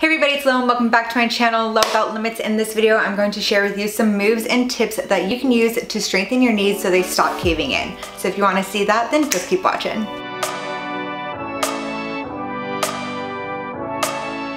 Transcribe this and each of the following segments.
Hey everybody, it's Lo welcome back to my channel, Lo Without Limits. In this video, I'm going to share with you some moves and tips that you can use to strengthen your knees so they stop caving in. So if you wanna see that, then just keep watching.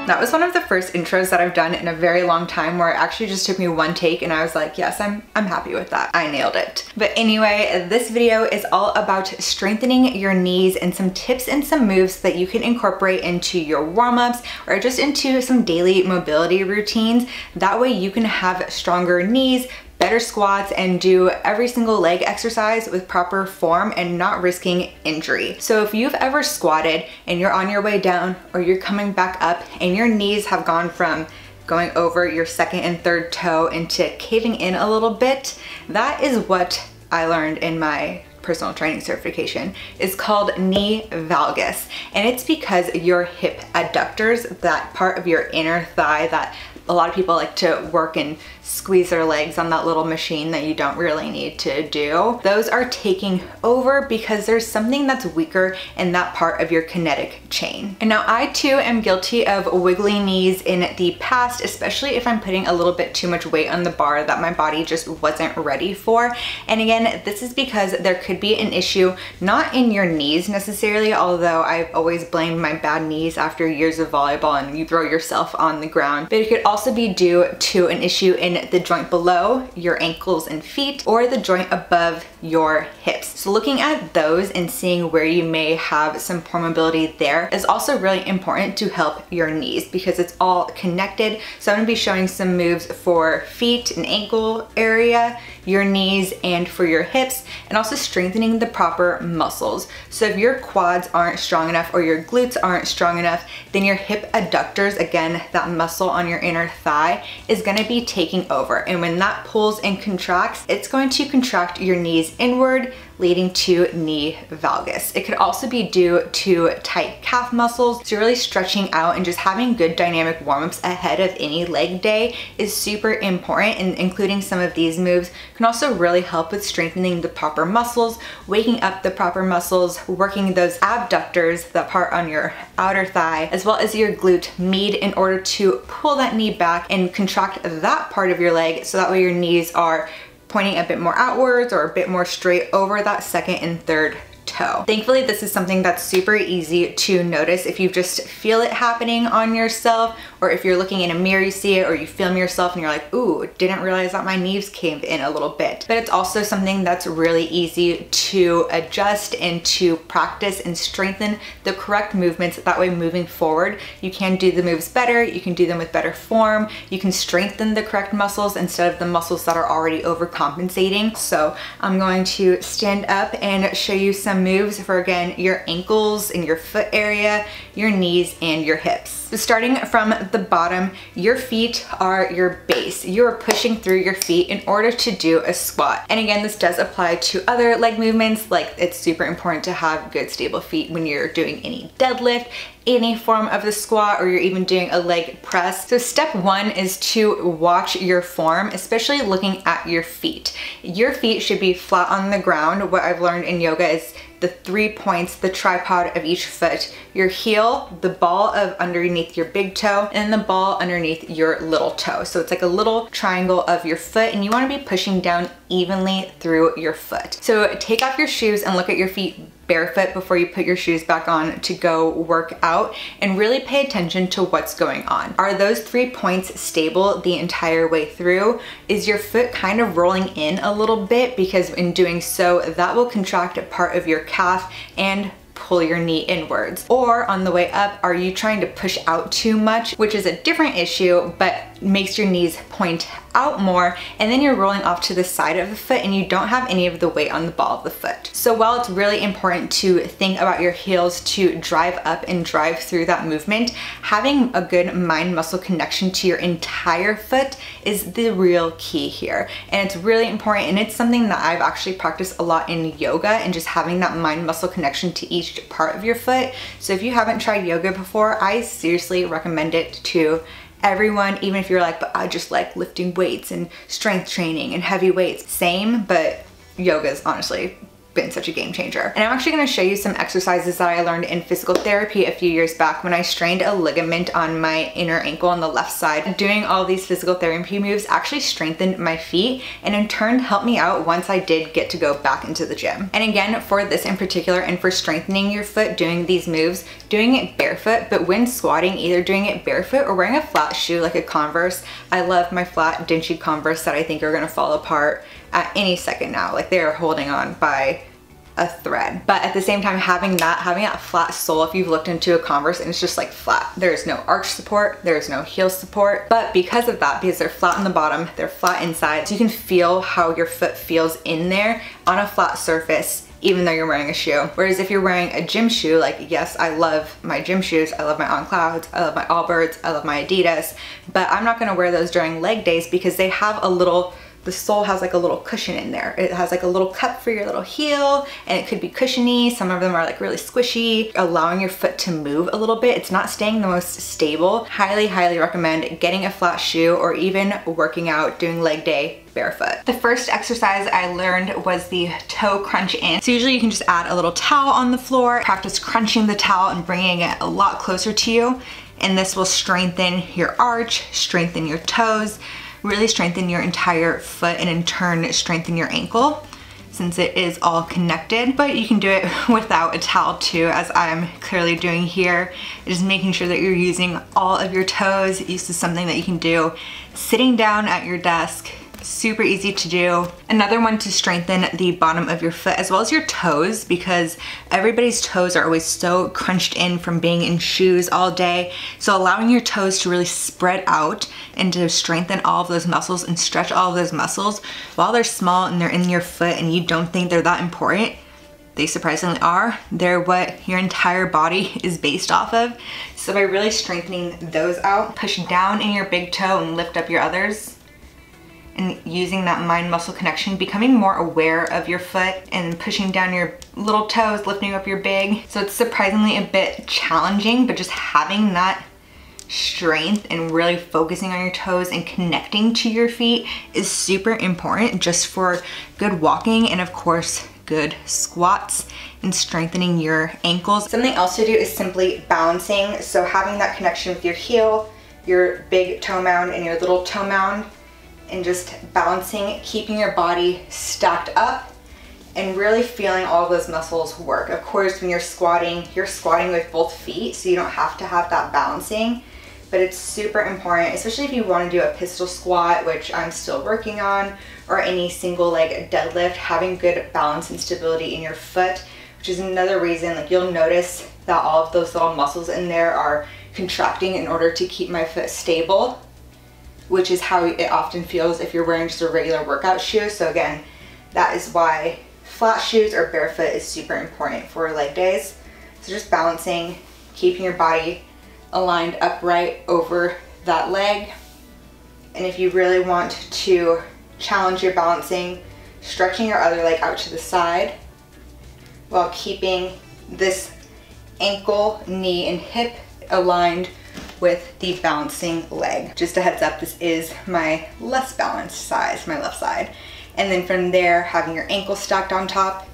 That was one of the first intros that I've done in a very long time where it actually just took me one take and I was like, yes, I'm, I'm happy with that. I nailed it. But anyway, this video is all about strengthening your knees and some tips and some moves that you can incorporate into your warm-ups or just into some daily mobility routines. That way you can have stronger knees, better squats and do every single leg exercise with proper form and not risking injury. So if you've ever squatted and you're on your way down or you're coming back up and your knees have gone from going over your second and third toe into caving in a little bit, that is what I learned in my personal training certification is called knee valgus and it's because your hip adductors that part of your inner thigh that a lot of people like to work and squeeze their legs on that little machine that you don't really need to do. Those are taking over because there's something that's weaker in that part of your kinetic chain. And now I too am guilty of wiggly knees in the past, especially if I'm putting a little bit too much weight on the bar that my body just wasn't ready for. And again, this is because there could be an issue not in your knees necessarily, although I've always blamed my bad knees after years of volleyball and you throw yourself on the ground, but it could also be due to an issue in the joint below your ankles and feet or the joint above your hips. So looking at those and seeing where you may have some poor mobility there is also really important to help your knees because it's all connected. So I'm gonna be showing some moves for feet and ankle area, your knees, and for your hips, and also strengthening the proper muscles. So if your quads aren't strong enough or your glutes aren't strong enough, then your hip adductors, again, that muscle on your inner thigh, is gonna be taking over. And when that pulls and contracts, it's going to contract your knees inward, leading to knee valgus. It could also be due to tight calf muscles. So really stretching out and just having good dynamic warm-ups ahead of any leg day is super important and including some of these moves can also really help with strengthening the proper muscles, waking up the proper muscles, working those abductors, that part on your outer thigh, as well as your glute med in order to pull that knee back and contract that part of your leg so that way your knees are pointing a bit more outwards or a bit more straight over that second and third toe. Thankfully, this is something that's super easy to notice if you just feel it happening on yourself or if you're looking in a mirror, you see it or you film yourself and you're like, ooh, didn't realize that my knees came in a little bit. But it's also something that's really easy to adjust and to practice and strengthen the correct movements. That way moving forward, you can do the moves better, you can do them with better form, you can strengthen the correct muscles instead of the muscles that are already overcompensating. So I'm going to stand up and show you some moves for again, your ankles and your foot area, your knees and your hips. So starting from the bottom, your feet are your base. You are pushing through your feet in order to do a squat. And again, this does apply to other leg movements, like it's super important to have good stable feet when you're doing any deadlift, any form of the squat or you're even doing a leg press. So step one is to watch your form, especially looking at your feet. Your feet should be flat on the ground. What I've learned in yoga is the three points, the tripod of each foot. Your heel, the ball of underneath your big toe, and the ball underneath your little toe. So it's like a little triangle of your foot and you wanna be pushing down evenly through your foot. So take off your shoes and look at your feet barefoot before you put your shoes back on to go work out and really pay attention to what's going on. Are those three points stable the entire way through? Is your foot kind of rolling in a little bit because in doing so that will contract a part of your calf and pull your knee inwards. Or on the way up, are you trying to push out too much, which is a different issue, but makes your knees point out more and then you're rolling off to the side of the foot and you don't have any of the weight on the ball of the foot. So while it's really important to think about your heels to drive up and drive through that movement, having a good mind muscle connection to your entire foot is the real key here. And it's really important and it's something that I've actually practiced a lot in yoga and just having that mind muscle connection to each part of your foot. So if you haven't tried yoga before, I seriously recommend it to everyone, even if you're like, but I just like lifting weights and strength training and heavy weights. Same, but yoga is honestly been such a game changer. And I'm actually gonna show you some exercises that I learned in physical therapy a few years back when I strained a ligament on my inner ankle on the left side. Doing all these physical therapy moves actually strengthened my feet and in turn helped me out once I did get to go back into the gym. And again, for this in particular and for strengthening your foot doing these moves, doing it barefoot, but when squatting, either doing it barefoot or wearing a flat shoe like a Converse. I love my flat Dingy Converse that I think are gonna fall apart at any second now. Like they are holding on by a thread. But at the same time, having that, having that flat sole, if you've looked into a Converse and it's just like flat, there's no arch support, there's no heel support. But because of that, because they're flat on the bottom, they're flat inside, so you can feel how your foot feels in there on a flat surface even though you're wearing a shoe. Whereas if you're wearing a gym shoe, like yes, I love my gym shoes, I love my On Clouds, I love my Allbirds, I love my Adidas, but I'm not gonna wear those during leg days because they have a little the sole has like a little cushion in there. It has like a little cup for your little heel and it could be cushiony. Some of them are like really squishy, allowing your foot to move a little bit. It's not staying the most stable. Highly, highly recommend getting a flat shoe or even working out, doing leg day barefoot. The first exercise I learned was the toe crunch in. So usually you can just add a little towel on the floor, practice crunching the towel and bringing it a lot closer to you. And this will strengthen your arch, strengthen your toes, really strengthen your entire foot and in turn strengthen your ankle since it is all connected, but you can do it without a towel too, as I'm clearly doing here. Just making sure that you're using all of your toes. This is something that you can do sitting down at your desk super easy to do. Another one to strengthen the bottom of your foot as well as your toes because everybody's toes are always so crunched in from being in shoes all day. So allowing your toes to really spread out and to strengthen all of those muscles and stretch all of those muscles while they're small and they're in your foot and you don't think they're that important, they surprisingly are. They're what your entire body is based off of. So by really strengthening those out, push down in your big toe and lift up your others, and using that mind muscle connection, becoming more aware of your foot and pushing down your little toes, lifting up your big. So it's surprisingly a bit challenging, but just having that strength and really focusing on your toes and connecting to your feet is super important just for good walking and of course good squats and strengthening your ankles. Something else to do is simply balancing. So having that connection with your heel, your big toe mound and your little toe mound and just balancing, keeping your body stacked up and really feeling all those muscles work. Of course, when you're squatting, you're squatting with both feet, so you don't have to have that balancing, but it's super important, especially if you wanna do a pistol squat, which I'm still working on, or any single leg deadlift, having good balance and stability in your foot, which is another reason, like you'll notice that all of those little muscles in there are contracting in order to keep my foot stable which is how it often feels if you're wearing just a regular workout shoe. So again, that is why flat shoes or barefoot is super important for leg days. So just balancing, keeping your body aligned upright over that leg. And if you really want to challenge your balancing, stretching your other leg out to the side while keeping this ankle, knee, and hip aligned with the balancing leg. Just a heads up, this is my less balanced size, my left side. And then from there, having your ankle stacked on top,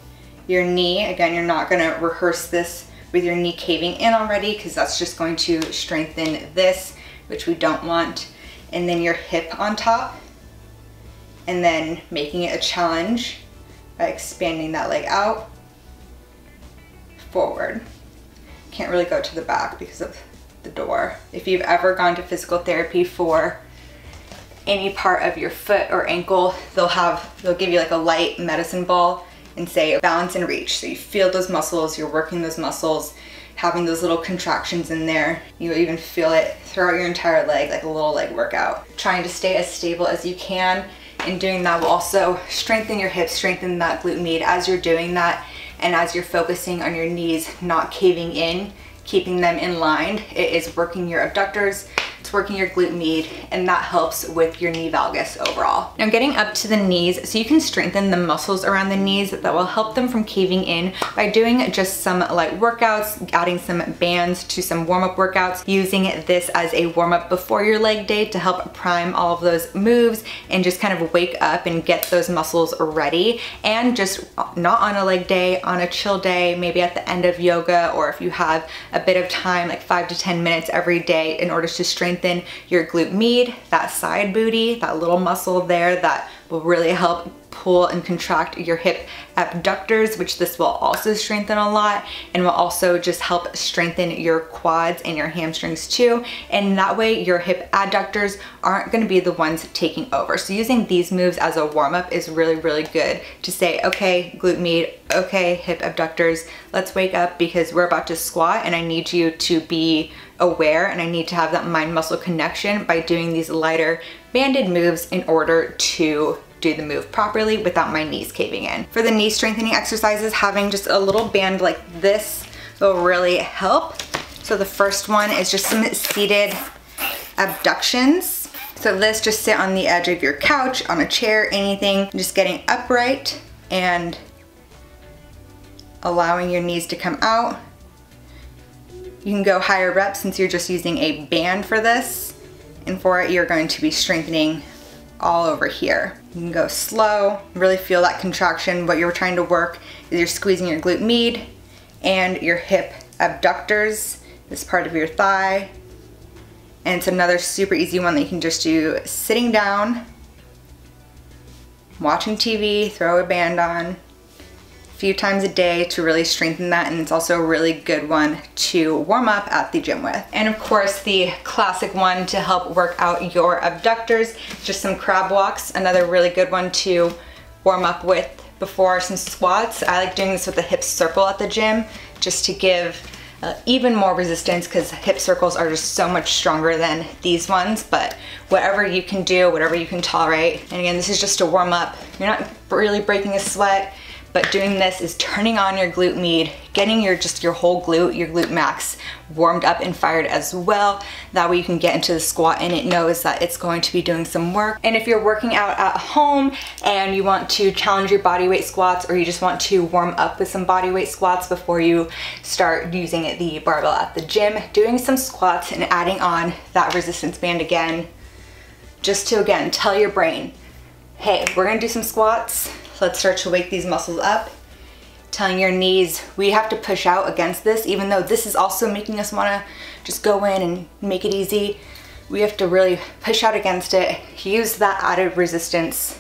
your knee, again, you're not gonna rehearse this with your knee caving in already because that's just going to strengthen this, which we don't want. And then your hip on top, and then making it a challenge by expanding that leg out, forward. Can't really go to the back because of the door. If you've ever gone to physical therapy for any part of your foot or ankle, they'll have, they'll give you like a light medicine ball and say balance and reach. So you feel those muscles, you're working those muscles, having those little contractions in there. You even feel it throughout your entire leg, like a little leg workout. Trying to stay as stable as you can and doing that will also strengthen your hips, strengthen that glute med as you're doing that and as you're focusing on your knees not caving in keeping them in line. It is working your abductors, it's working your glute med, and that helps with your knee valgus overall. Now getting up to the knees, so you can strengthen the muscles around the knees that will help them from caving in by doing just some light workouts, adding some bands to some warm-up workouts, using this as a warm-up before your leg day to help prime all of those moves and just kind of wake up and get those muscles ready. And just not on a leg day, on a chill day, maybe at the end of yoga, or if you have a bit of time, like five to 10 minutes every day in order to strengthen your glute med, that side booty, that little muscle there that will really help pull and contract your hip abductors, which this will also strengthen a lot and will also just help strengthen your quads and your hamstrings too. And that way your hip adductors aren't gonna be the ones taking over. So using these moves as a warm up is really, really good to say, okay, glute med, okay, hip abductors, let's wake up because we're about to squat and I need you to be aware and I need to have that mind muscle connection by doing these lighter banded moves in order to do the move properly without my knees caving in. For the knee strengthening exercises, having just a little band like this will really help. So the first one is just some seated abductions. So this, just sit on the edge of your couch, on a chair, anything, just getting upright and allowing your knees to come out. You can go higher reps since you're just using a band for this. And for it, you're going to be strengthening all over here. You can go slow, really feel that contraction. What you're trying to work is you're squeezing your glute med and your hip abductors, this part of your thigh. And it's another super easy one that you can just do sitting down, watching TV, throw a band on, few times a day to really strengthen that and it's also a really good one to warm up at the gym with. And of course the classic one to help work out your abductors, just some crab walks, another really good one to warm up with before some squats. I like doing this with a hip circle at the gym just to give uh, even more resistance because hip circles are just so much stronger than these ones but whatever you can do whatever you can tolerate and again this is just to warm up you're not really breaking a sweat but doing this is turning on your glute med, getting your just your whole glute, your glute max warmed up and fired as well. That way you can get into the squat and it knows that it's going to be doing some work. And if you're working out at home and you want to challenge your body weight squats or you just want to warm up with some body weight squats before you start using the barbell at the gym, doing some squats and adding on that resistance band again, just to again, tell your brain, hey, we're gonna do some squats, Let's start to wake these muscles up. Telling your knees, we have to push out against this, even though this is also making us wanna just go in and make it easy. We have to really push out against it, use that added resistance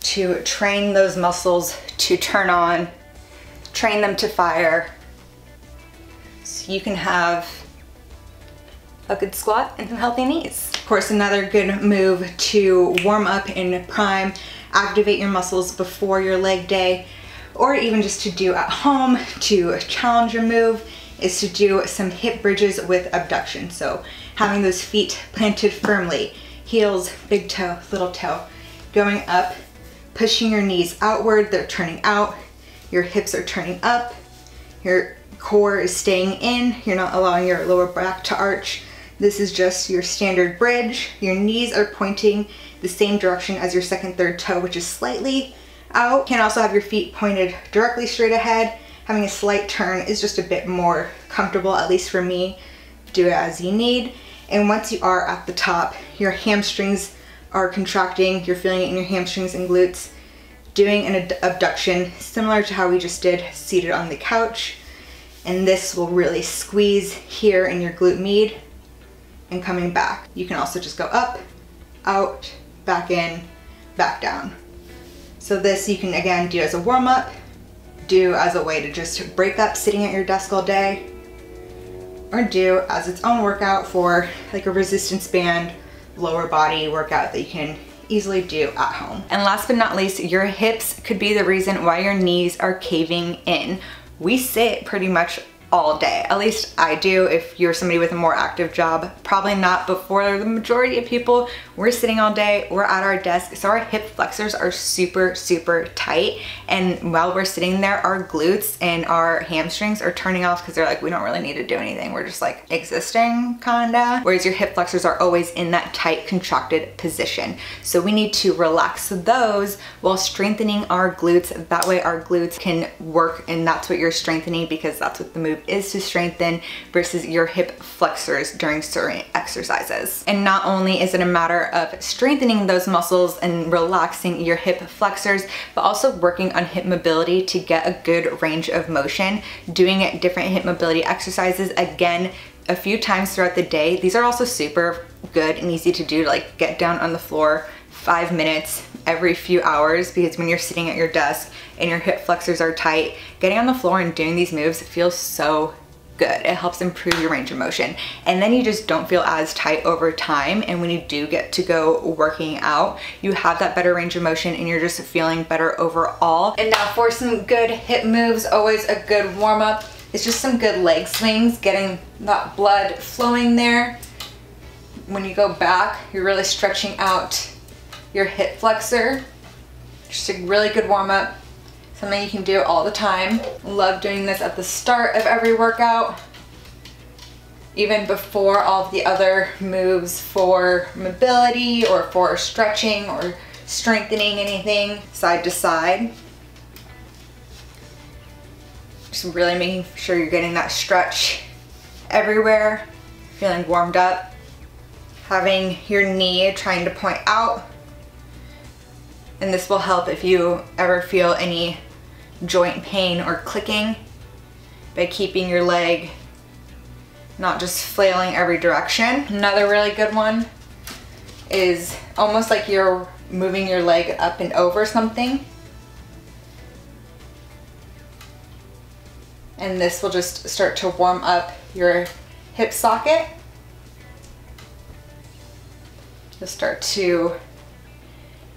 to train those muscles to turn on, train them to fire. So you can have a good squat and some healthy knees. Of course, another good move to warm up and prime activate your muscles before your leg day, or even just to do at home to challenge your move is to do some hip bridges with abduction. So having those feet planted firmly, heels, big toe, little toe, going up, pushing your knees outward, they're turning out, your hips are turning up, your core is staying in, you're not allowing your lower back to arch. This is just your standard bridge. Your knees are pointing the same direction as your second, third toe, which is slightly out. You can also have your feet pointed directly straight ahead. Having a slight turn is just a bit more comfortable, at least for me. Do it as you need. And once you are at the top, your hamstrings are contracting. You're feeling it in your hamstrings and glutes. Doing an abduction, similar to how we just did seated on the couch. And this will really squeeze here in your glute med and coming back. You can also just go up, out, back in, back down. So this you can again do as a warm up, do as a way to just break up sitting at your desk all day, or do as its own workout for like a resistance band lower body workout that you can easily do at home. And last but not least, your hips could be the reason why your knees are caving in. We sit pretty much all day. At least I do. If you're somebody with a more active job, probably not, but for the majority of people, we're sitting all day, we're at our desk, so our hip flexors are super, super tight. And while we're sitting there, our glutes and our hamstrings are turning off because they're like, we don't really need to do anything. We're just like existing kinda. Whereas your hip flexors are always in that tight contracted position. So we need to relax those while strengthening our glutes. That way our glutes can work and that's what you're strengthening because that's what the move is to strengthen versus your hip flexors during certain exercises. And not only is it a matter of strengthening those muscles and relaxing your hip flexors, but also working on hip mobility to get a good range of motion, doing different hip mobility exercises again a few times throughout the day. These are also super good and easy to do, like get down on the floor five minutes every few hours because when you're sitting at your desk and your hip flexors are tight, getting on the floor and doing these moves feels so good. It helps improve your range of motion. And then you just don't feel as tight over time. And when you do get to go working out, you have that better range of motion and you're just feeling better overall. And now for some good hip moves, always a good warm up. It's just some good leg swings, getting that blood flowing there. When you go back, you're really stretching out your hip flexor. Just a really good warm up something you can do all the time. Love doing this at the start of every workout, even before all of the other moves for mobility or for stretching or strengthening anything side to side. Just really making sure you're getting that stretch everywhere, feeling warmed up, having your knee trying to point out and this will help if you ever feel any joint pain or clicking by keeping your leg not just flailing every direction. Another really good one is almost like you're moving your leg up and over something. And this will just start to warm up your hip socket. You'll start to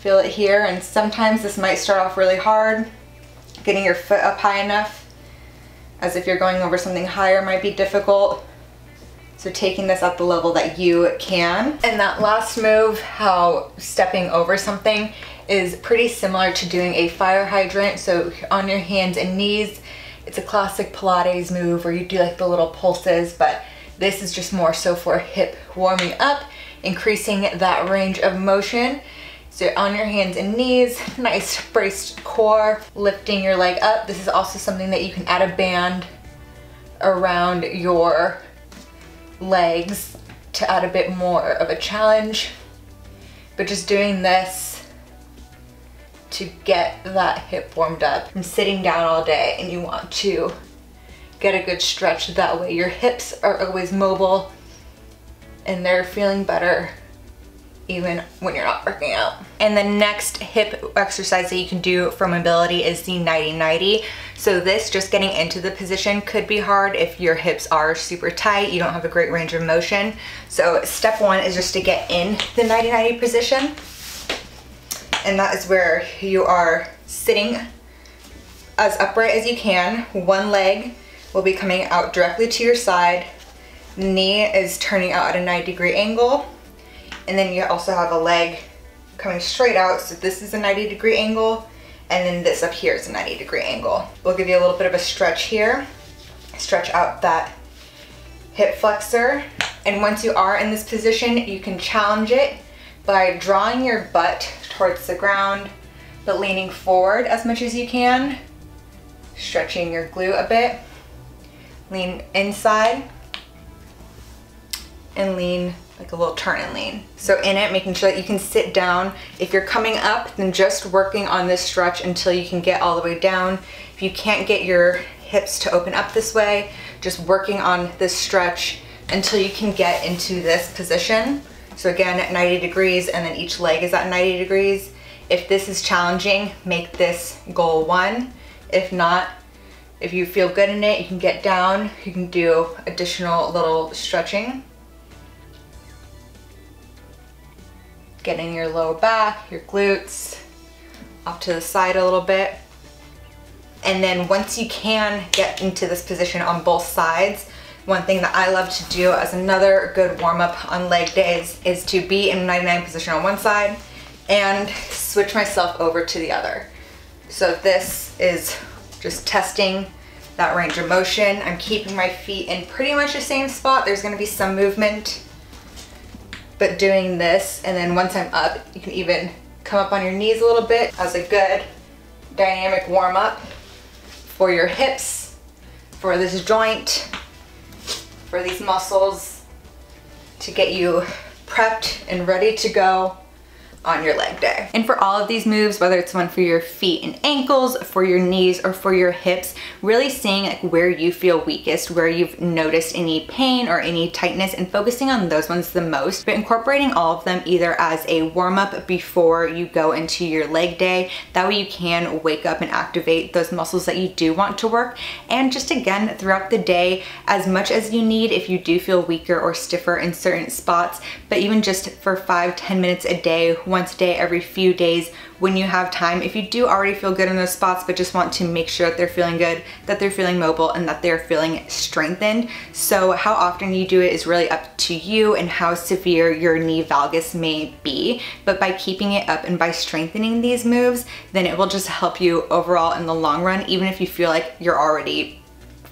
feel it here and sometimes this might start off really hard getting your foot up high enough as if you're going over something higher might be difficult. So taking this at the level that you can. And that last move, how stepping over something is pretty similar to doing a fire hydrant. So on your hands and knees, it's a classic Pilates move where you do like the little pulses, but this is just more so for hip warming up, increasing that range of motion so on your hands and knees, nice braced core, lifting your leg up. This is also something that you can add a band around your legs to add a bit more of a challenge. But just doing this to get that hip warmed up I'm sitting down all day and you want to get a good stretch that way your hips are always mobile and they're feeling better even when you're not working out. And the next hip exercise that you can do for mobility is the 90-90. So this, just getting into the position could be hard if your hips are super tight, you don't have a great range of motion. So step one is just to get in the 90-90 position. And that is where you are sitting as upright as you can. One leg will be coming out directly to your side. Knee is turning out at a 90 degree angle and then you also have a leg coming straight out. So this is a 90 degree angle. And then this up here is a 90 degree angle. We'll give you a little bit of a stretch here. Stretch out that hip flexor. And once you are in this position, you can challenge it by drawing your butt towards the ground, but leaning forward as much as you can. Stretching your glute a bit. Lean inside and lean like a little turn and lean. So in it, making sure that you can sit down. If you're coming up, then just working on this stretch until you can get all the way down. If you can't get your hips to open up this way, just working on this stretch until you can get into this position. So again, at 90 degrees, and then each leg is at 90 degrees. If this is challenging, make this goal one. If not, if you feel good in it, you can get down, you can do additional little stretching. Getting your lower back, your glutes off to the side a little bit. And then once you can get into this position on both sides, one thing that I love to do as another good warm up on leg days is to be in 99 position on one side and switch myself over to the other. So this is just testing that range of motion. I'm keeping my feet in pretty much the same spot. There's gonna be some movement, but doing this, and then once I'm up, you can even come up on your knees a little bit as a good dynamic warm up for your hips, for this joint, for these muscles to get you prepped and ready to go on your leg day. And for all of these moves, whether it's one for your feet and ankles, for your knees, or for your hips, really seeing like where you feel weakest, where you've noticed any pain or any tightness and focusing on those ones the most, but incorporating all of them either as a warm up before you go into your leg day. That way you can wake up and activate those muscles that you do want to work. And just again, throughout the day, as much as you need if you do feel weaker or stiffer in certain spots, but even just for five, 10 minutes a day, once a day, every few days when you have time. If you do already feel good in those spots, but just want to make sure that they're feeling good, that they're feeling mobile, and that they're feeling strengthened. So how often you do it is really up to you and how severe your knee valgus may be. But by keeping it up and by strengthening these moves, then it will just help you overall in the long run, even if you feel like you're already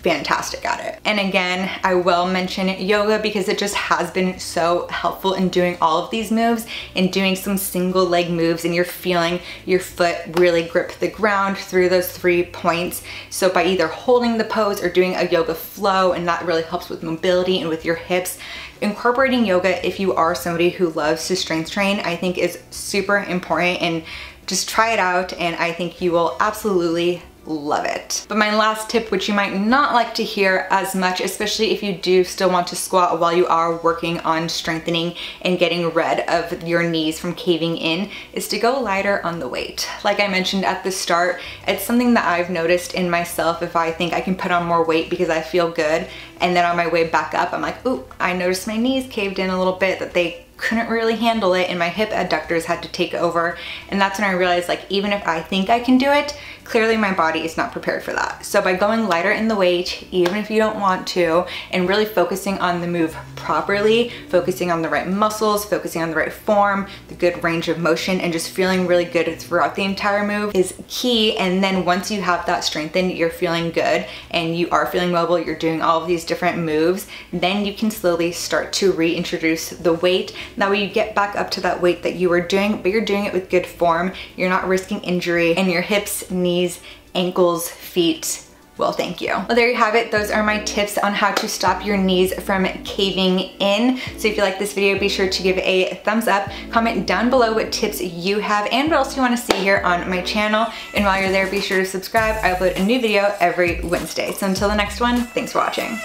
fantastic at it. And again, I will mention yoga because it just has been so helpful in doing all of these moves and doing some single leg moves and you're feeling your foot really grip the ground through those three points. So by either holding the pose or doing a yoga flow and that really helps with mobility and with your hips, incorporating yoga if you are somebody who loves to strength train, I think is super important and just try it out and I think you will absolutely love it. But my last tip, which you might not like to hear as much, especially if you do still want to squat while you are working on strengthening and getting rid of your knees from caving in, is to go lighter on the weight. Like I mentioned at the start, it's something that I've noticed in myself if I think I can put on more weight because I feel good, and then on my way back up, I'm like, ooh, I noticed my knees caved in a little bit, that they couldn't really handle it and my hip adductors had to take over and that's when I realized like even if I think I can do it clearly my body is not prepared for that. So by going lighter in the weight, even if you don't want to, and really focusing on the move properly, focusing on the right muscles, focusing on the right form, the good range of motion, and just feeling really good throughout the entire move is key. And then once you have that strengthened, you're feeling good and you are feeling mobile, you're doing all of these different moves, then you can slowly start to reintroduce the weight. That way you get back up to that weight that you were doing, but you're doing it with good form. You're not risking injury and your hips, knees, knees, ankles, feet, well, thank you. Well, there you have it. Those are my tips on how to stop your knees from caving in. So if you like this video, be sure to give a thumbs up, comment down below what tips you have and what else you wanna see here on my channel. And while you're there, be sure to subscribe. I upload a new video every Wednesday. So until the next one, thanks for watching.